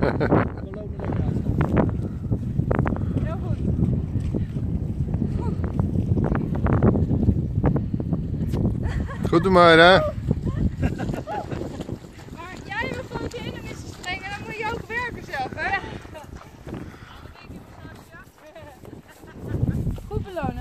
We lopen goed. Goed maar, hè? Maar jij wil gewoon in de missen springen en dan moet je ook werken zelf, hè? Goed belonen.